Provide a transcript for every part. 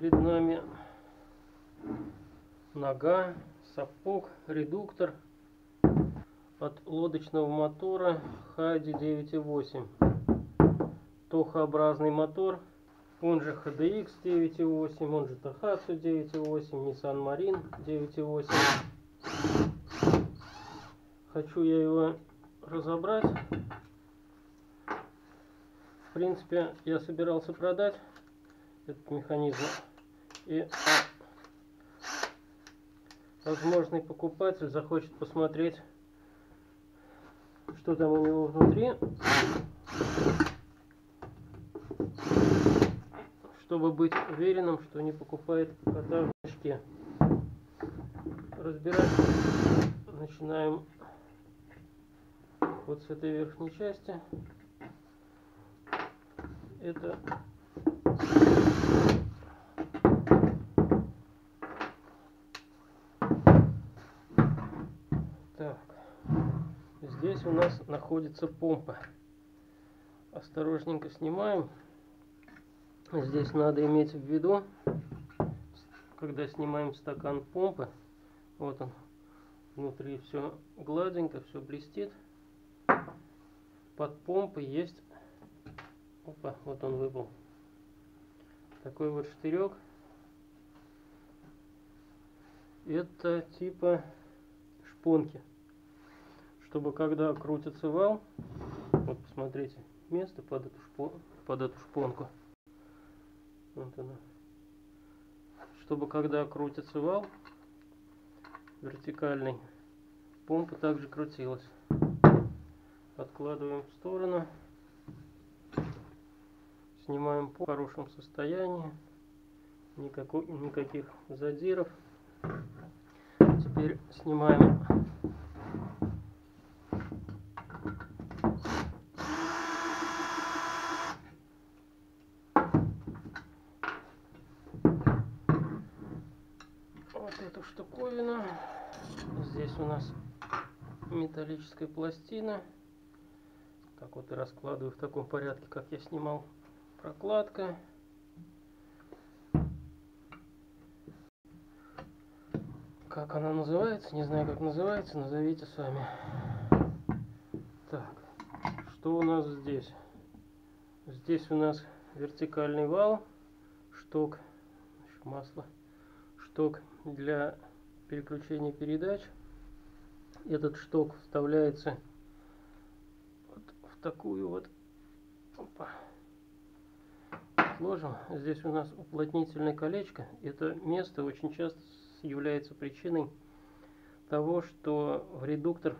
Перед нами нога, сапог, редуктор от лодочного мотора Хайди 9.8. Тохообразный мотор, он же HDX 9.8, он же Tohatsu 9.8, Nissan Marine 9.8. Хочу я его разобрать. В принципе, я собирался продать этот механизм. И возможный покупатель захочет посмотреть, что там у него внутри, чтобы быть уверенным, что не покупает кота в мешке. Разбирать начинаем вот с этой верхней части. Это Так, здесь у нас находится помпа. Осторожненько снимаем. Здесь надо иметь в виду, когда снимаем стакан помпы, вот он, внутри все гладенько, все блестит. Под помпой есть, опа, вот он выпал, такой вот штырек. Это типа шпонки чтобы когда крутится вал, вот посмотрите, место под эту, шпон, под эту шпонку. Вот она. Чтобы когда крутится вал вертикальный, помпа также крутилась. Откладываем в сторону. Снимаем по хорошем состоянии. Никакой, никаких задиров. Теперь снимаем эту штуковину. Здесь у нас металлическая пластина. Так вот и раскладываю в таком порядке, как я снимал. Прокладка. Как она называется? Не знаю, как называется. Назовите сами. Так, что у нас здесь? Здесь у нас вертикальный вал, шток, масло, шток для переключения передач. Этот шток вставляется вот в такую вот опа, сложим. Здесь у нас уплотнительное колечко. Это место очень часто является причиной того, что в редуктор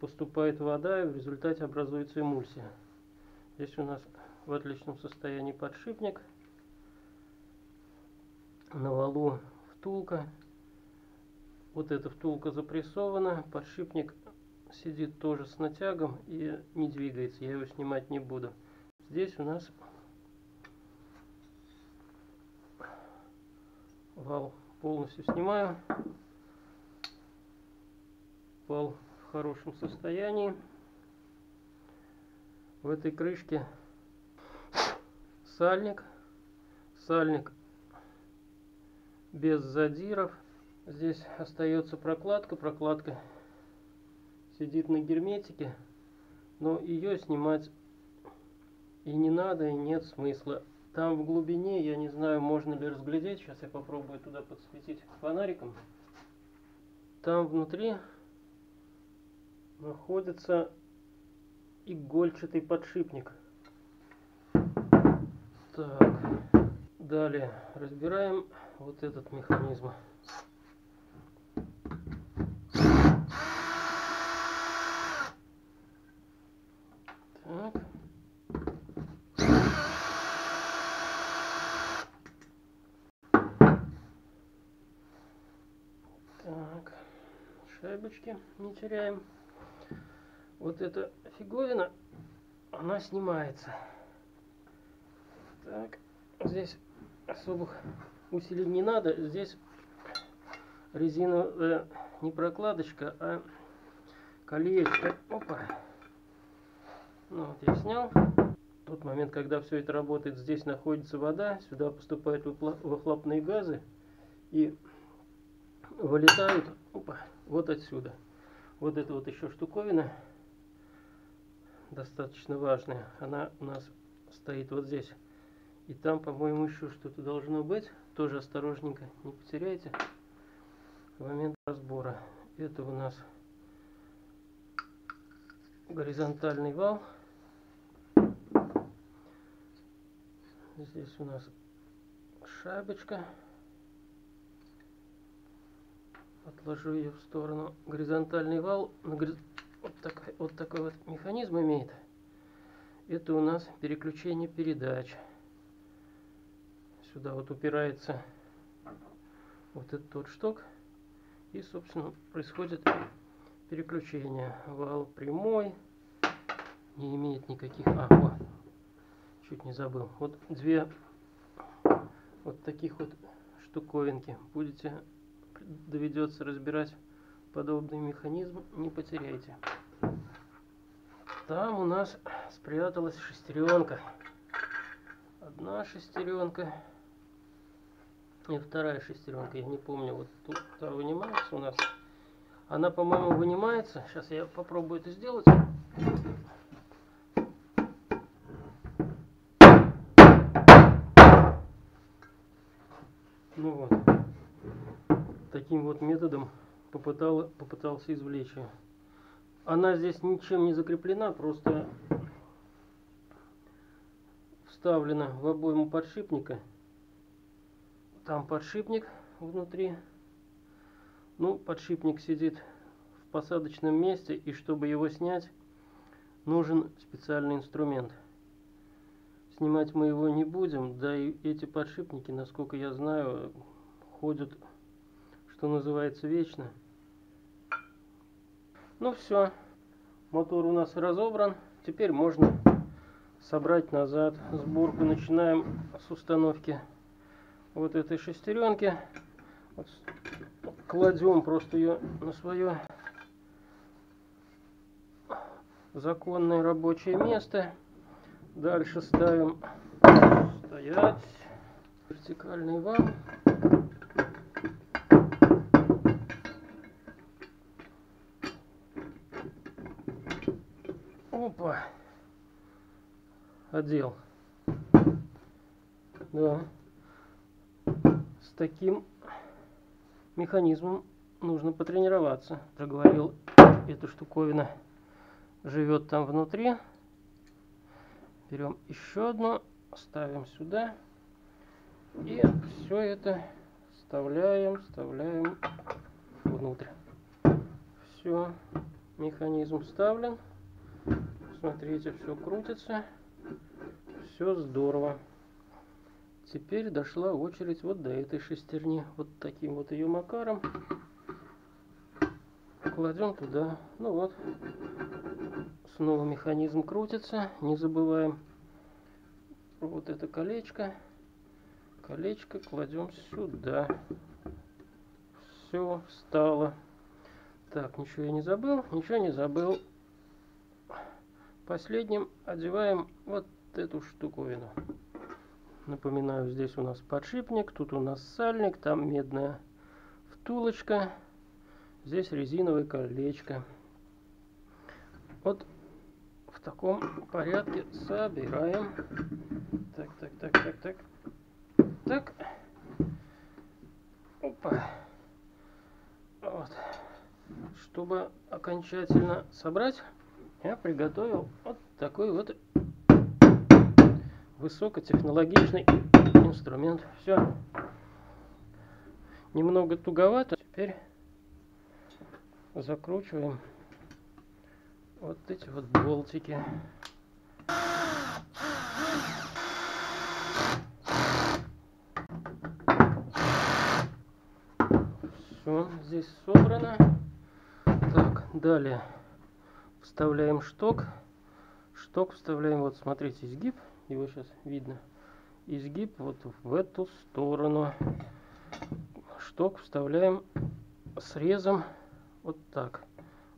поступает вода и в результате образуется эмульсия. Здесь у нас в отличном состоянии подшипник. На валу втулка. Вот эта втулка запрессована, подшипник сидит тоже с натягом и не двигается, я его снимать не буду. Здесь у нас вал полностью снимаю. Вал в хорошем состоянии. В этой крышке сальник. Сальник без задиров. Здесь остается прокладка. Прокладка сидит на герметике, но ее снимать и не надо, и нет смысла. Там в глубине, я не знаю, можно ли разглядеть, сейчас я попробую туда подсветить фонариком. Там внутри находится игольчатый подшипник. Так, далее разбираем вот этот механизм. Так. Так, шайбочки не теряем. Вот эта фиговина, она снимается. Так, здесь особых усилий не надо. Здесь резиновая не прокладочка, а колечко. Опа. Ну вот я снял. тот момент, когда все это работает, здесь находится вода, сюда поступают выхлопные газы и вылетают опа, вот отсюда. Вот это вот еще штуковина достаточно важная. Она у нас стоит вот здесь. И там, по-моему, еще что-то должно быть. Тоже осторожненько не потеряйте в момент разбора. Это у нас горизонтальный вал. Здесь у нас шайбочка. Отложу ее в сторону. Горизонтальный вал вот, так, вот такой вот механизм имеет. Это у нас переключение передач. Сюда вот упирается вот этот вот шток. И, собственно, происходит переключение. Вал прямой. Не имеет никаких... А, вот. Чуть не забыл. Вот две вот таких вот штуковинки. Будете доведется разбирать подобный механизм, не потеряйте. Там у нас спряталась шестеренка. Одна шестеренка и вторая шестеренка, я не помню, вот тут та вынимается у нас. Она, по-моему, вынимается. Сейчас я попробую это сделать. Ну вот. Таким вот методом попытал, попытался извлечь. Она здесь ничем не закреплена, просто вставлена в обойму подшипника там подшипник внутри. Ну, подшипник сидит в посадочном месте, и чтобы его снять, нужен специальный инструмент. Снимать мы его не будем, да и эти подшипники, насколько я знаю, ходят, что называется, вечно. Ну все, мотор у нас разобран. Теперь можно собрать назад сборку. Начинаем с установки вот этой шестеренки. Вот, кладем просто ее на свое законное рабочее место. Дальше ставим стоять вертикальный вал. Одел. Да таким механизмом нужно потренироваться. Проговорил, эта штуковина живет там внутри. Берем еще одну, ставим сюда. И все это вставляем, вставляем внутрь. Все, механизм вставлен. Смотрите, все крутится. Все здорово. Теперь дошла очередь вот до этой шестерни. Вот таким вот ее макаром. Кладем туда. Ну вот. Снова механизм крутится. Не забываем вот это колечко. Колечко кладем сюда. Все, встало. Так, ничего я не забыл. Ничего не забыл. Последним одеваем вот эту штуковину. Напоминаю, здесь у нас подшипник, тут у нас сальник, там медная втулочка, здесь резиновое колечко. Вот в таком порядке собираем. Так, так, так, так, так. Так. Опа. Вот. Чтобы окончательно собрать, я приготовил вот такой вот высокотехнологичный инструмент. Все. Немного туговато. Теперь закручиваем вот эти вот болтики. Все, здесь собрано. Так, далее вставляем шток. Шток вставляем, вот смотрите, изгиб его сейчас видно, изгиб вот в эту сторону. Шток вставляем срезом вот так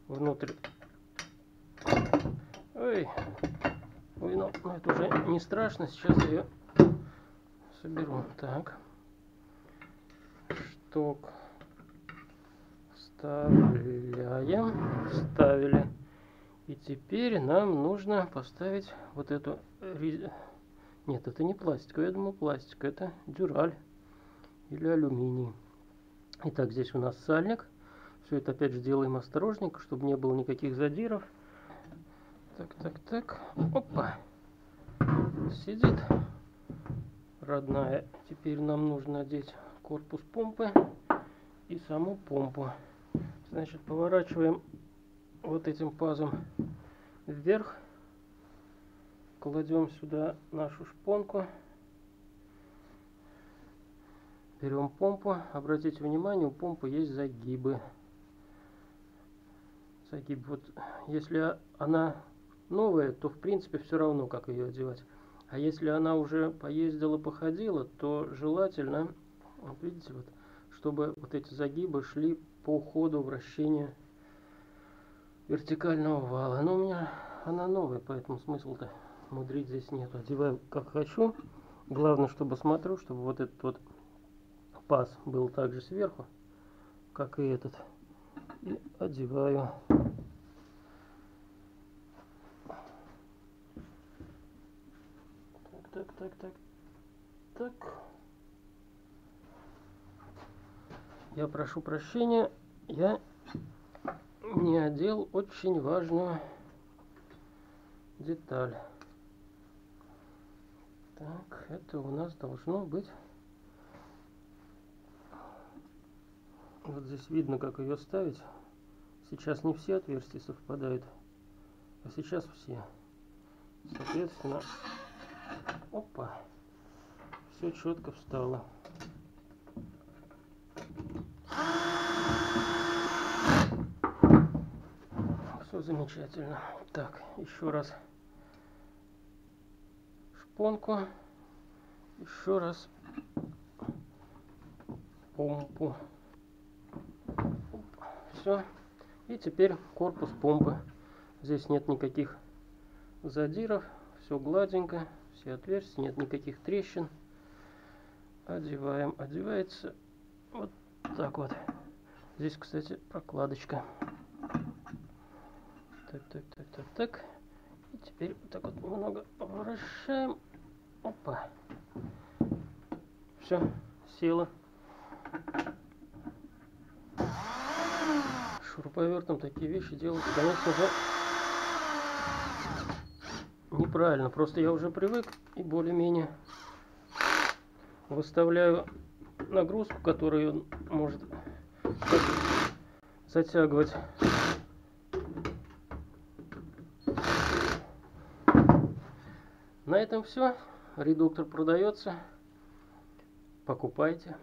внутрь. Ой, Ой, ну, ну это уже не страшно, сейчас я ее соберу. Так. Шток вставляем. Вставили. И теперь нам нужно поставить вот эту... Нет, это не пластик, я думал пластик, это дюраль или алюминий. Итак, здесь у нас сальник. Все это опять же делаем осторожненько, чтобы не было никаких задиров. Так, так, так. Опа. Сидит. Родная. Теперь нам нужно одеть корпус помпы и саму помпу. Значит, поворачиваем вот этим пазом вверх. Кладем сюда нашу шпонку. Берем помпу. Обратите внимание, у помпы есть загибы. Загиб. Вот если она новая, то в принципе все равно, как ее одевать. А если она уже поездила, походила, то желательно, вот видите, вот, чтобы вот эти загибы шли по ходу вращения вертикального вала. Но у меня она новая, поэтому смысл-то мудрить здесь нет. Одеваю как хочу. Главное, чтобы смотрю, чтобы вот этот вот паз был также сверху, как и этот. И одеваю. Так, так, так, так. Так. Я прошу прощения, я не одел очень важную деталь. Так, это у нас должно быть... Вот здесь видно, как ее ставить. Сейчас не все отверстия совпадают, а сейчас все. Соответственно, опа, все четко встало. Все замечательно. Так, еще раз шпонку. Еще раз помпу. Все. И теперь корпус помпы. Здесь нет никаких задиров. Все гладенько. Все отверстия. Нет никаких трещин. Одеваем. Одевается вот так вот. Здесь, кстати, прокладочка. Так, так, так, так, так. И теперь вот так вот немного поворачиваем. Опа. Все, села. Шуруповертом такие вещи делать, конечно же, неправильно. Просто я уже привык и более-менее выставляю нагрузку, которую он может затягивать На этом все. Редуктор продается. Покупайте.